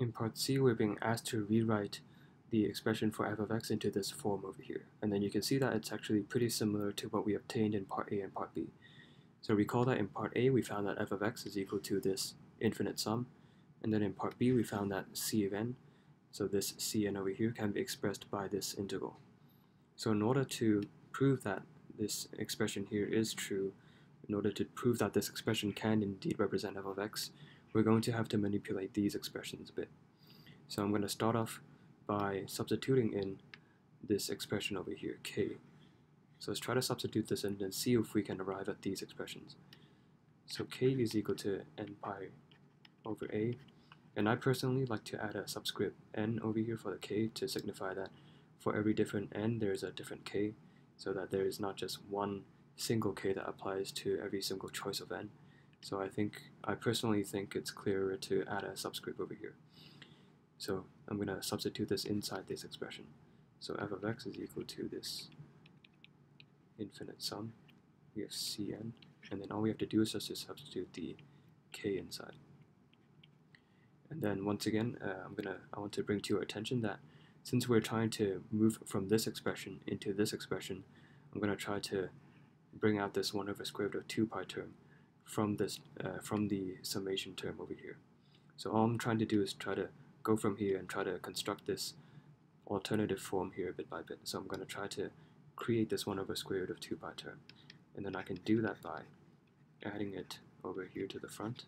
In part C, we're being asked to rewrite the expression for f of x into this form over here. And then you can see that it's actually pretty similar to what we obtained in part A and part B. So recall that in part A, we found that f of x is equal to this infinite sum. And then in part B, we found that c of n, so this cn over here, can be expressed by this integral. So in order to prove that this expression here is true, in order to prove that this expression can indeed represent f of x, we're going to have to manipulate these expressions a bit. So I'm going to start off by substituting in this expression over here, k. So let's try to substitute this in and see if we can arrive at these expressions. So k is equal to n pi over a, and I personally like to add a subscript n over here for the k to signify that for every different n there's a different k, so that there is not just one single k that applies to every single choice of n. So I think, I personally think it's clearer to add a subscript over here. So I'm going to substitute this inside this expression. So f of x is equal to this infinite sum. We have cn, and then all we have to do is just to substitute the k inside. And then once again, uh, I'm gonna I want to bring to your attention that since we're trying to move from this expression into this expression, I'm gonna try to bring out this 1 over square root of 2 pi term from this uh, from the summation term over here. So all I'm trying to do is try to go from here and try to construct this alternative form here bit by bit. So I'm going to try to create this 1 over square root of 2 pi term. And then I can do that by adding it over here to the front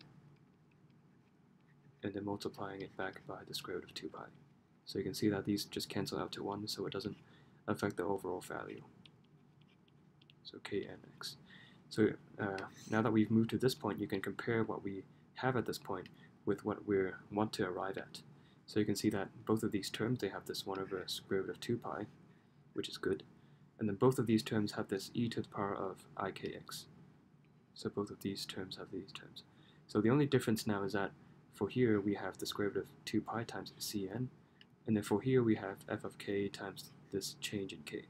and then multiplying it back by the square root of 2 pi. So you can see that these just cancel out to 1 so it doesn't affect the overall value. So knx. So uh, now that we've moved to this point, you can compare what we have at this point with what we want to arrive at. So you can see that both of these terms, they have this 1 over square root of 2 pi, which is good. And then both of these terms have this e to the power of ikx. So both of these terms have these terms. So the only difference now is that for here we have the square root of 2 pi times cn, and then for here we have f of k times this change in k.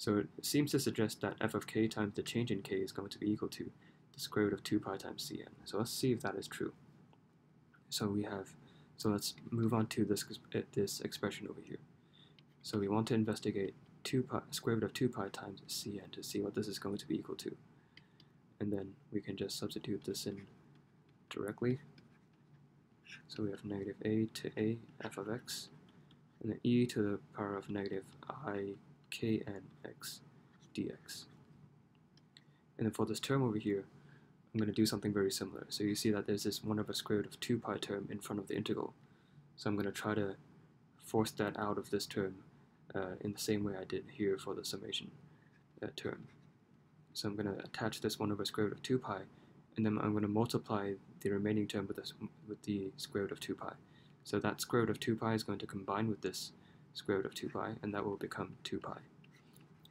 So it seems to suggest that f of k times the change in k is going to be equal to the square root of 2 pi times cn. So let's see if that is true. So we have, so let's move on to this, eh, this expression over here. So we want to investigate 2 pi, square root of 2 pi times cn to see what this is going to be equal to. And then we can just substitute this in directly. So we have negative a to a f of x, and then e to the power of negative i knx dx. And then for this term over here, I'm going to do something very similar. So you see that there's this 1 over square root of 2 pi term in front of the integral. So I'm going to try to force that out of this term uh, in the same way I did here for the summation uh, term. So I'm going to attach this 1 over square root of 2 pi, and then I'm going to multiply the remaining term with, this, with the square root of 2 pi. So that square root of 2 pi is going to combine with this square root of 2 pi, and that will become 2 pi.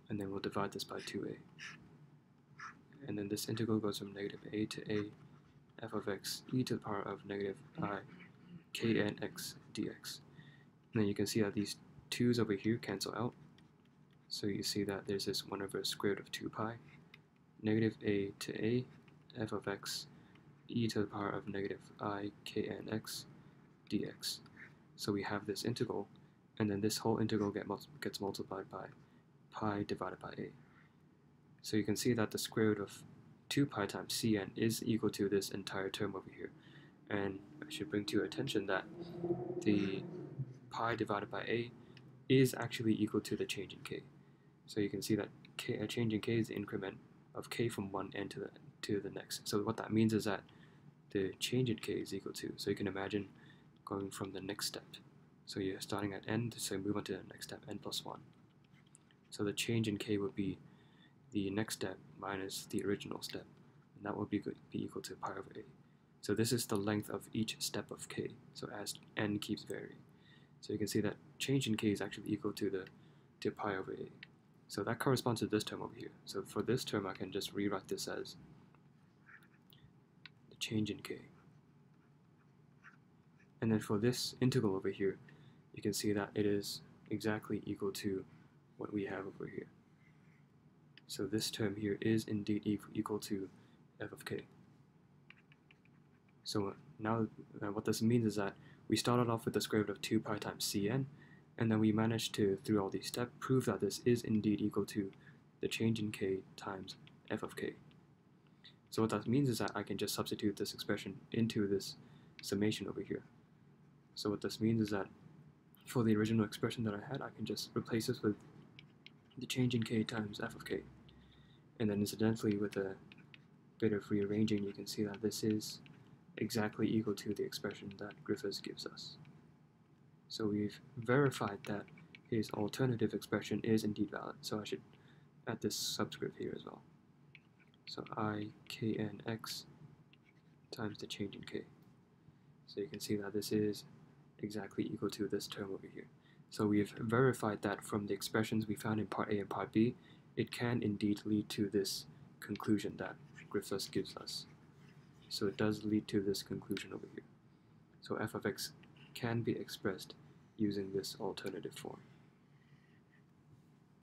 And then we'll divide this by 2a. And then this integral goes from negative a to a f of x e to the power of negative i dx. And then you can see that these 2's over here cancel out. So you see that there's this 1 over square root of 2 pi, negative a to a f of x e to the power of negative i dx. So we have this integral and then this whole integral get mul gets multiplied by pi divided by a. So you can see that the square root of 2 pi times cn is equal to this entire term over here. And I should bring to your attention that the pi divided by a is actually equal to the change in k. So you can see that k, a change in k is the increment of k from one end to the, to the next. So what that means is that the change in k is equal to, so you can imagine going from the next step so you're starting at n, so move on to the next step, n plus 1. So the change in k would be the next step minus the original step, and that would be, be equal to pi over a. So this is the length of each step of k, so as n keeps varying. So you can see that change in k is actually equal to the to pi over a. So that corresponds to this term over here. So for this term, I can just rewrite this as the change in k. And then for this integral over here, you can see that it is exactly equal to what we have over here. So this term here is indeed equal to f of k. So now what this means is that we started off with the square root of 2 pi times cn, and then we managed to, through all these steps, prove that this is indeed equal to the change in k times f of k. So what that means is that I can just substitute this expression into this summation over here. So what this means is that for the original expression that I had, I can just replace this with the change in k times f of k. And then incidentally, with a bit of rearranging, you can see that this is exactly equal to the expression that Griffiths gives us. So we've verified that his alternative expression is indeed valid. So I should add this subscript here as well. So i k n x times the change in k. So you can see that this is exactly equal to this term over here. So we've verified that from the expressions we found in part A and part B, it can indeed lead to this conclusion that Griffiths gives us. So it does lead to this conclusion over here. So f of x can be expressed using this alternative form.